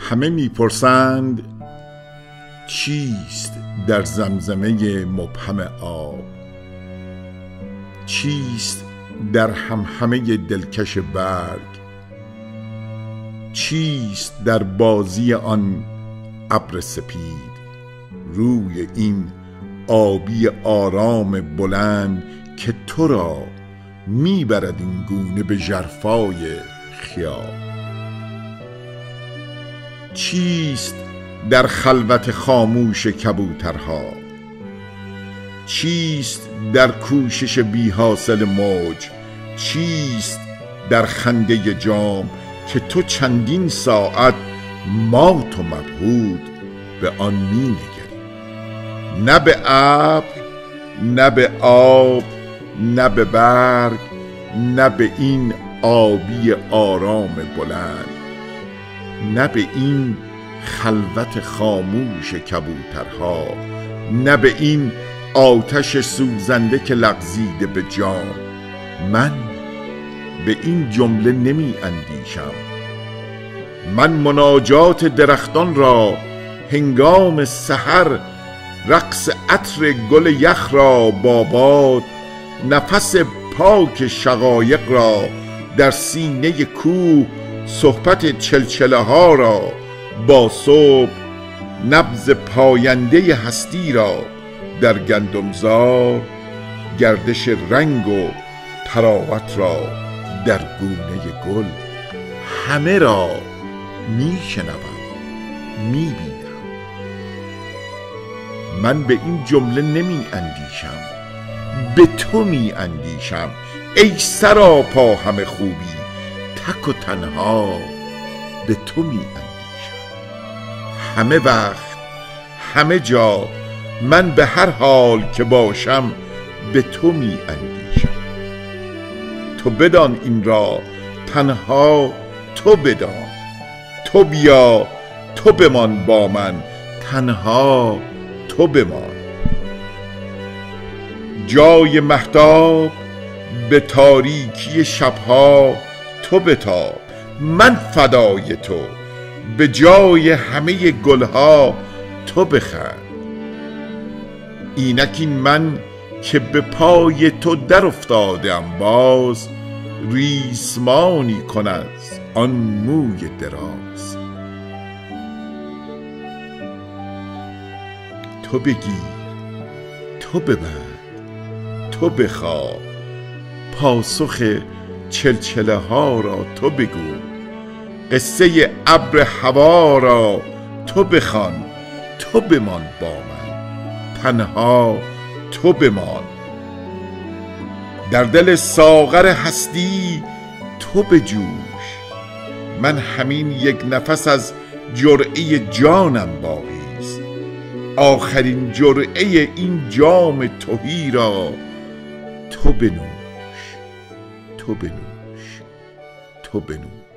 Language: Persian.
همه می‌پرسند چیست در زمزمه مبهم آب؟ چیست در همهمه دلکش برگ؟ چیست در بازی آن ابر سپید؟ روی این آبی آرام بلند که تو را می‌برد این گونه به جرفای خیال. چیست در خلوت خاموش کبوترها؟ چیست در کوشش بی حاصل موج؟ چیست در خنده جام که تو چندین ساعت مات و مبهود به آن می نگری؟ نه به ابر نه به آب نه به برگ نه به این آبی آرام بلند. نه به این خلوت خاموش کبوترها نه به این آتش سوزنده که لغزیده به جام. من به این جمله نمی اندیشم. من مناجات درختان را هنگام سحر رقص عطر گل یخ را با باد نفس پاک شقایق را در سینه کوه صحبت چلچله ها را با صبح نبز پاینده هستی را در گندمزار گردش رنگ و تراوت را در گونه گل همه را میشنوم می‌بینم. من به این جمله نمی اندیشم به تو می اندیشم ای سراپا همه خوبی. تک و تنها به تو می اندیشم. همه وقت همه جا من به هر حال که باشم به تو می اندیشم. تو بدان این را تنها تو بدان. تو بیا تو بمان با من تنها تو بمان. جای محتاب به تاریکی شبها تو بتاب من فدای تو به جای همه گلها تو بخند اینک این من که به پای تو در افتادم باز ریسمانی کند آن موی دراز. تو بگیر تو ببند تو بخواه پاسخ چلچله ها را تو بگو. قصه ابر هوا را تو بخوان تو بمان با من. تنها تو بمان. در دل ساغر هستی تو بجوش. من همین یک نفس از جرعه جانم باقی است. آخرین جرعه این جام توهی را تو بنوش. تو بنوش. تو بنوش.